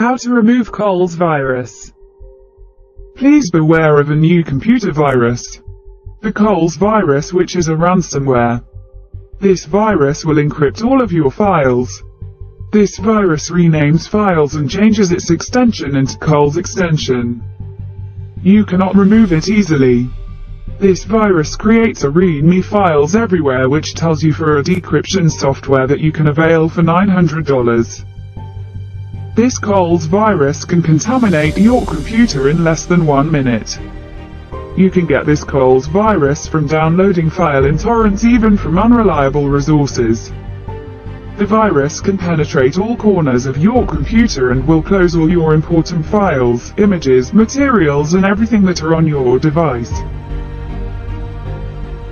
How to remove Kolz virus. Please beware of a new computer virus. The Kolz virus which is a ransomware. This virus will encrypt all of your files. This virus renames files and changes its extension into Kolz extension. You cannot remove it easily. This virus creates a readme files everywhere which tells you for a decryption software that you can avail for $900. This Kolz virus can contaminate your computer in less than one minute. You can get this Kolz virus from downloading file in torrents even from unreliable resources. The virus can penetrate all corners of your computer and will close all your important files, images, materials and everything that are on your device.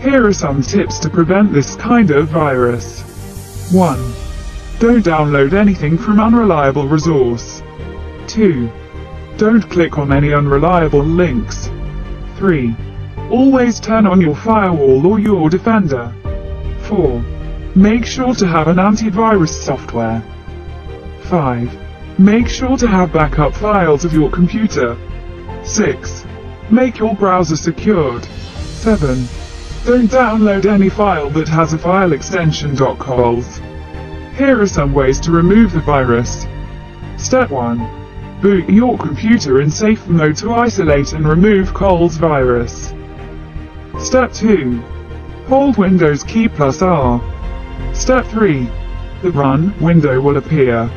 Here are some tips to prevent this kind of virus. 1. Don't download anything from unreliable resource. 2. Don't click on any unreliable links. 3. Always turn on your firewall or your defender. 4. Make sure to have an antivirus software. 5. Make sure to have backup files of your computer. 6. Make your browser secured. 7. Don't download any file that has a file extension .kolz. Here are some ways to remove the virus. Step 1. Boot your computer in safe mode to isolate and remove Kolz virus. Step 2. Hold Windows key plus R. Step 3. The Run window will appear.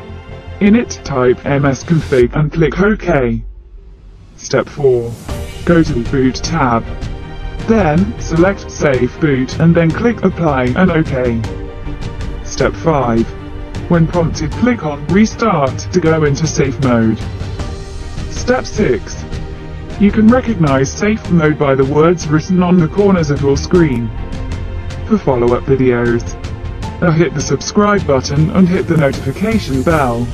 In it, type msconfig and click OK. Step 4. Go to the Boot tab. Then, select Safe Boot and then click Apply and OK. Step 5. When prompted click on Restart to go into safe mode. Step 6. You can recognize safe mode by the words written on the corners of your screen. For follow-up videos, now hit the subscribe button and hit the notification bell.